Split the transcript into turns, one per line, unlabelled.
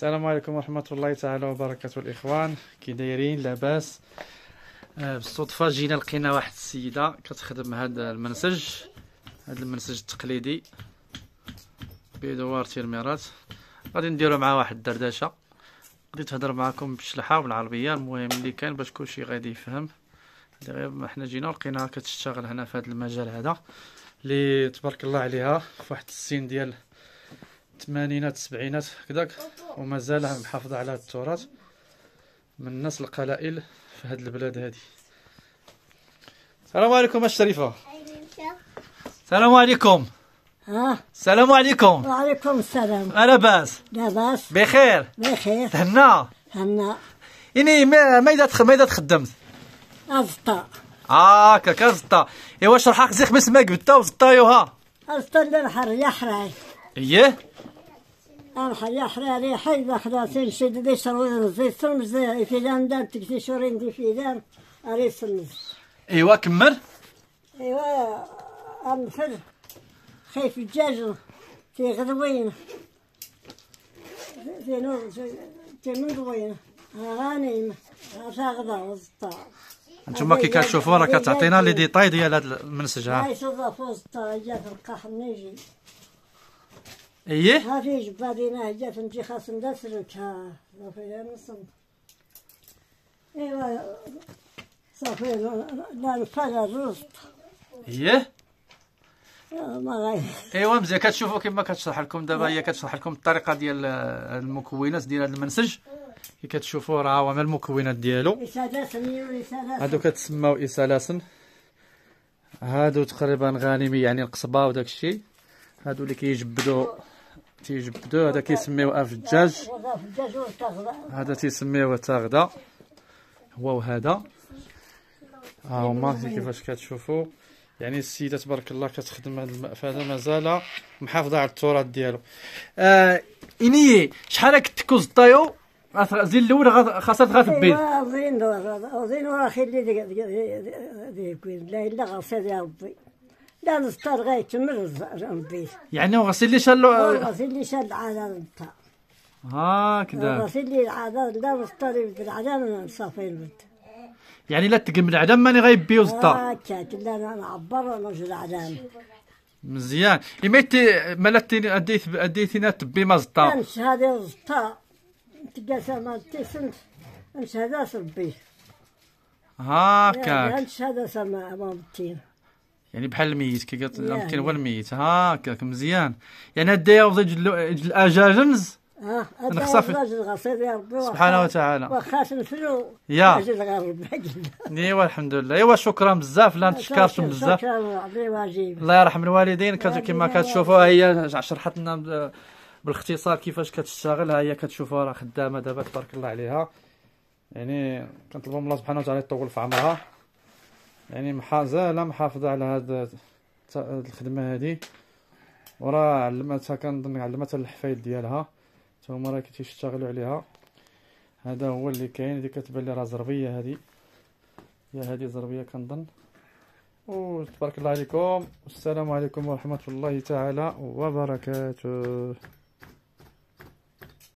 السلام عليكم ورحمة الله تعالى وبركاته الإخوان. كي دايرين لاباس آه بالصدفة جينا لقينا واحد السيدة كتخدم هذا المنسج هذا المنسج التقليدي بدوار تيرميرات. غادي نديرو معاه واحد الدردشة. غادي تهضر معكم بالشلحة وبالعربية المهم اللي كان باش كلشي غادي يفهم. غير حنا جينا ولقيناها كتشتغل هنا في هذا المجال هذا اللي تبارك الله عليها في واحد السن ديال الثمانينات السبعينات هكذاك ومازال محافظة على هذا التراث. من الناس القلائل في هذه البلاد هذه السلام عليكم الشريفة السلام عليكم. السلام عليكم.
وعليكم السلام.
لا لاباس
لاباس
بخير.
بخير.
تهنا
هنا
إني ما ما تخ... ما إذا تخدمت؟
أزطا
آه كاكا زطا إيوا شرحك زيخ بسمك بتا وزطا يوها.
أزطا لنحر يحرى إيه؟ يحرى لي حي دخلا تنشد دي شروين زي سرمز زي في لندن تكتي شورين دي في دار أري سرمز.
إيوا كمل
إيوا أنفر خيف الدجاج في غدوين. في نور في من غدوين غانيم غدا وزطا
انتما كي كتشوفوا راه كتعطينا لي ديتاي ديال هذا المنسج ها
هاي صدف وزطا جات القحر نيجي
إيه
ما في جبادينا جات نجي خاص ندسرك ها صافي نصم ايوا صافي لا نفعل الرزق إيه
ايوا مزيان كتشوفوا كما كتشرح لكم دابا هي كتشرح لكم الطريقة ديال المكونات ديال هذا المنسج كي كتشوفوا راه هو المكونات ديالو هادو كتسماو اسلاسن هادو تقريبا غانمي يعني القصبه وداك الشيء هادو اللي كيجبدوا تيجبدوا هذا كيسميوه اف الدجاج هذا تيسميوه تاغدا هو وهذا ها هما كيفاش كتشوفوا يعني السيده تبارك الله كتخدم هذا المأف هذا مازال محافظه على التراث ديالو آه اني شحال كنت زطايو زين الأول خاصها
ايوا زين زين واخي اللي لا الا غصير يا ربي لا نستر غيتمر ربي.
يعني غسيل لي شالو
والله اللي شاد العالم نتا
هكذا.
غسيل لي العادة لا نستر بالعالم صافي البنت.
يعني لا تقم العدم ماني غيبيو زطا
هكا لا نعبر ونرجع العالم
مزيان. يميتي مالتي اديت اديتينا تبي ما زطا
امس هذا الزطا تقاسى ما تسنت امس هذا ربي.
هاكاك.
امس هذا سما مامتين
يعني بحال الميت كي قالت
ياه.
ممكن هو الميت. هاكاك مزيان. يعني هدايا وضيج الأجاجنز.
آه
نخصف-
الراجل غسيل يا ربي
سبحانه وتعالى.
وخاف نفلو
يا. أيوا الحمد لله. أيوا شكرا بزاف. لا نتشكركم بزاف. الله يرحم الوالدين. كما كتشوفوا هي شرحت لنا بالاختصار كيفاش كتشتغل. ها هي كتشوفوا راه خدامة دابا تبارك الله عليها. يعني كنطلبوا من الله سبحانه وتعالى يطول في عمرها. يعني محازاله محافظه على هاد ت- هاد الخدمة هذه. وراه علمتها كنظن علمتها الحفايد ديالها. هما راه كيشتغلوا عليها. هذا هو اللي كاين اللي كتبان لي راه زربيه هذه. هي هذه زربيه كنظن. وتبارك الله عليكم. والسلام عليكم ورحمة الله تعالى وبركاته.